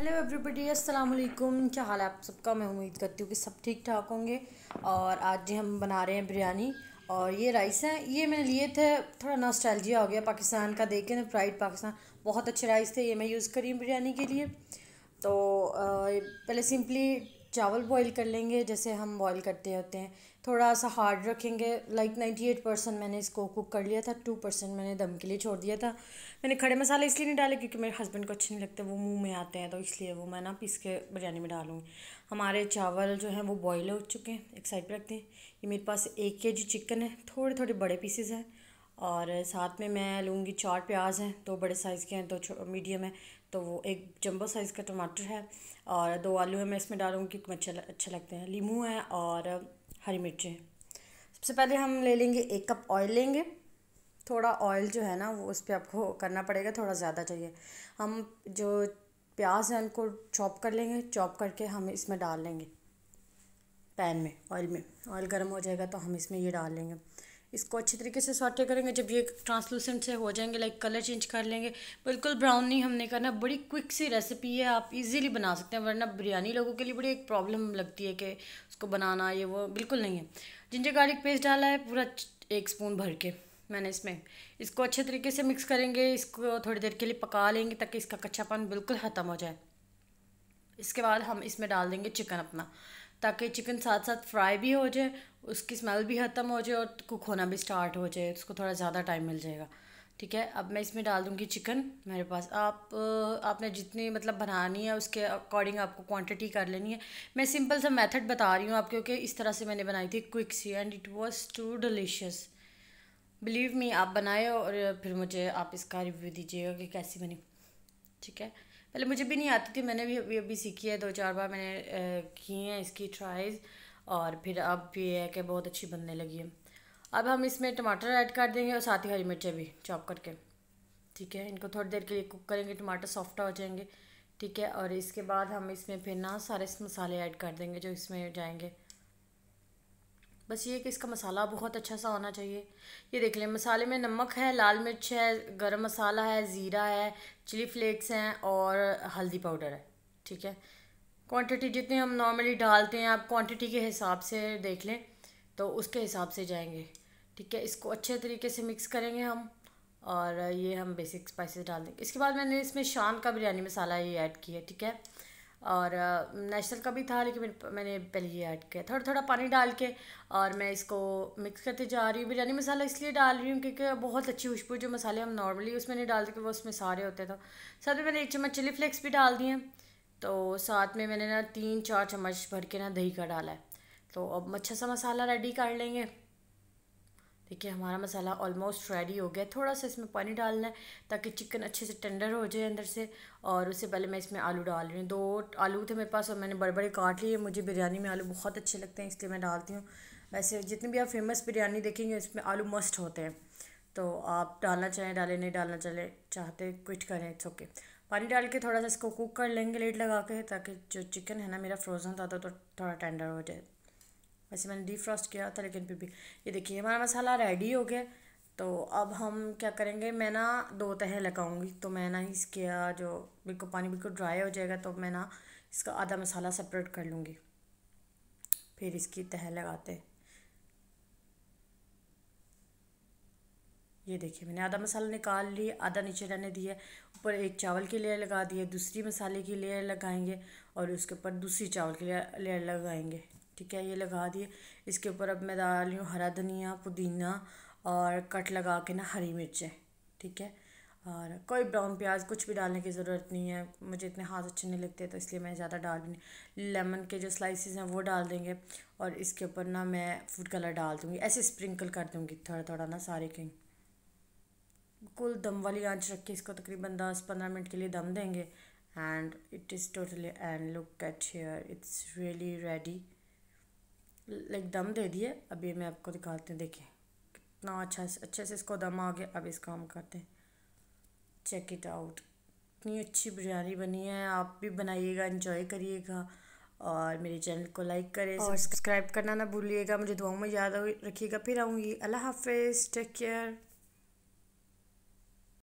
Hello everybody अस्सलाम वालेकुम क्या हाल है आप सबका? मैं उम्मीद करती हूँ कि सब ठीक ठाक होंगे। और आज जी हम बना रहे हैं बिरयानी। और ये राइस हैं। ये मैंने लिए थे। थोड़ा नॉस्टैल्जिया हो गया। पाकिस्तान का देख ना प्राइड पाकिस्तान। बहुत अच्छे राइस थे। ये मैं यूज़ करी बिरयानी के लिए। तो पहले सिंपली चावल बॉईल कर लेंगे। जैसे हम बॉईल करते होते हैं। थोड़ा सा हार्ड रखेंगे। लाइक नाइन्टी एट परसेंट मैंने इसको कुक कर लिया था। टू परसेंट मैंने दम के लिए छोड़ दिया था। मैंने खड़े मसाले इसलिए नहीं डाले क्योंकि मेरे हस्बैंड को अच्छे नहीं लगते, वो मुँह में आते हैं तो इसलिए वो मैं ना पीस के बिरयानी में डालूँगी। हमारे चावल जो हैं वो बॉयल हो चुके हैं, एक साइड पर रखते हैं। ये मेरे पास एक के जी चिकन है थोड़े थोड़े बड़े पीसेज हैं और साथ में मैं लूँगी चार प्याज हैं, दो बड़े साइज़ के हैं, दो मीडियम है तो वो एक जंबो साइज़ का टमाटर है और दो आलू है, मैं इसमें डालूँगी क्योंकि अच्छे अच्छे लगते हैं। लीमू है और हरी मिर्चें। सबसे पहले हम ले लेंगे एक कप ऑयल लेंगे। थोड़ा ऑयल जो है ना, वो उस पर आपको करना पड़ेगा, थोड़ा ज़्यादा चाहिए। हम जो प्याज है, उनको चॉप कर लेंगे चॉप करके हम इसमें डाल लेंगे पैन में ऑयल में। ऑयल गर्म हो जाएगा तो हम इसमें ये डाल लेंगे। इसको अच्छी तरीके से सॉटे करेंगे। जब ये ट्रांसलूसेंट से हो जाएँगे लाइक कलर चेंज कर लेंगे, बिल्कुल ब्राउन नहीं हमने करना, बड़ी क्विक सी रेसिपी है, आप इजीली बना सकते हैं, वरना बिरयानी लोगों के लिए बड़ी एक प्रॉब्लम लगती है कि उसको बनाना, ये वो बिल्कुल नहीं है। जिंजर गार्लिक पेस्ट डाला है, पूरा एक स्पून भर के। मैंने इसमें, इसको अच्छे तरीके से मिक्स करेंगे, इसको थोड़ी देर के लिए पका लेंगे ताकि इसका कच्चापन बिल्कुल ख़त्म हो जाए। इसके बाद हम इसमें डाल देंगे चिकन अपना, ताकि चिकन साथ साथ फ्राई भी हो जाए, उसकी स्मेल भी ख़त्म हो जाए और कुक होना भी स्टार्ट हो जाए, उसको थोड़ा ज़्यादा टाइम मिल जाएगा। ठीक है, अब मैं इसमें डाल दूँगी चिकन मेरे पास आप, आपने जितनी मतलब बनानी है उसके अकॉर्डिंग आपको क्वांटिटी कर लेनी है। मैं सिंपल सा मेथड बता रही हूँ आप क्योंकि इस तरह से मैंने बनाई थी quick see and it was too delicious believe me आप बनाए और फिर मुझे आप इसका रिव्यू दीजिएगा कि कैसी बनी। ठीक है? पहले मुझे भी नहीं आती थी, मैंने भी अभी अभी सीखी है दो चार बार मैंने की हैं इसकी ट्राइज़ और फिर अब ये है कि बहुत अच्छी बनने लगी है। अब हम इसमें टमाटर ऐड कर देंगे और साथ ही हरी मिर्चें भी चॉप करके। ठीक है? इनको थोड़ी देर के लिए कुक करेंगे, टमाटर सॉफ्ट हो जाएँगे। ठीक है? और इसके बाद हम इसमें फिर ना सारे मसाले ऐड कर देंगे जो इसमें जाएँगे। बस ये कि इसका मसाला बहुत अच्छा सा होना चाहिए। ये देख लें, मसाले में नमक है, लाल मिर्च है, गरम मसाला है, ज़ीरा है, चिली फ्लेक्स हैं और हल्दी पाउडर है, ठीक है? क्वांटिटी जितनी हम नॉर्मली डालते हैं, आप क्वांटिटी के हिसाब से देख लें तो उसके हिसाब से जाएँगे, ठीक है? इसको अच्छे तरीके से मिक्स करेंगे हम और ये हम बेसिक स्पाइसेस डाल देंगे। इसके बाद मैंने इसमें शान का बिरयानी मसाला ये ऐड किया ठीक है? और नेशनल का भी था, लेकिन मैंने पहले ये ऐड किया। थोड़ा थोड़ा पानी डाल के और मैं इसको मिक्स करते जा रही हूँ। बिरयानी मसाला इसलिए डाल रही हूँ क्योंकि बहुत अच्छी खुशबू जो मसाले हम नॉर्मली उसमें नहीं डालते कि वो उसमें सारे होते तो साथ में मैंने एक चम्मच चिली फ्लेक्स भी डाल दिए तो साथ में मैंने ना तीन चार चम्मच भर के ना दही का डाला है। तो अब अच्छा सा मसाला रेडी कर लेंगे। देखिए, हमारा मसाला ऑलमोस्ट रेडी हो गया। थोड़ा सा इसमें पानी डालना है ताकि चिकन अच्छे से टेंडर हो जाए अंदर से और उससे पहले मैं इसमें आलू डाल रही हूँ। दो आलू थे मेरे पास और मैंने बड़े बड़े काट लिए। मुझे बिरयानी में आलू बहुत अच्छे लगते हैं, इसलिए मैं डालती हूँ। वैसे जितनी भी आप फ़ेमस बिरयानी देखेंगे, उसमें आलू मस्ट होते हैं। तो आप डालना चाहें, डालें, नहीं डालना चले चाहते क्विट करें इट्स ओके पानी डाल के थोड़ा सा इसको कुक कर लेंगे लेट लगा के, ताकि जो चिकन है ना, मेरा फ्रोज़न था तो थोड़ा टेंडर हो जाए। वैसे मैंने डीप फ्रॉस्ट किया था, लेकिन फिर भी। ये देखिए, हमारा मसाला रेडी हो गया। तो अब हम क्या करेंगे, मैं ना दो तह लगाऊँगी। तो मैं ना इसके जो बिल्कुल पानी बिल्कुल ड्राई हो जाएगा तो मैं ना इसका आधा मसाला सेपरेट कर लूँगी। फिर इसकी तह लगाते ये देखिए, मैंने आधा मसाला निकाल लिया, आधा नीचे रहने दिया। ऊपर एक चावल की लेयर लगा दी है, दूसरी मसाले की लेयर लगाएँगे और उसके ऊपर दूसरी चावल की लेयर लगाएँगे। ठीक है, ये लगा दिए। इसके ऊपर अब मैं डाल रही हूँ हरा धनिया, पुदीना और कट लगा के ना हरी मिर्चें, ठीक है? और कोई ब्राउन प्याज कुछ भी डालने की ज़रूरत नहीं है। मुझे इतने हाथ अच्छे नहीं लगते तो इसलिए मैं ज़्यादा डाल भी नहीं। लेमन के जो स्लाइसिस हैं वो डाल देंगे और इसके ऊपर ना मैं फ़ूड कलर डाल दूँगी। ऐसे स्प्रिंकल कर दूँगी थोड़ा थोड़ा ना सारे कहीं कुल दम वाली आँच रख के इसको तकरीबन दस पंद्रह मिनट के लिए दम देंगे। And it is totally and look at here it's really ready like दम दे दिए। अभी मैं आपको दिखाते हैं देखिए। कितना अच्छा अच्छे से इसको दम आ गया। अब इस काम करते हैं। चेक इट आउट इतनी अच्छी बिरयानी बनी है। आप भी बनाइएगा इंजॉय करिएगा। और मेरे चैनल को लाइक करें और सब्सक्राइब करना ना भूलिएगा। मुझे दुआओं में याद रखिएगा। फिर आऊँगी। अल्लाह हाफिज़। Take care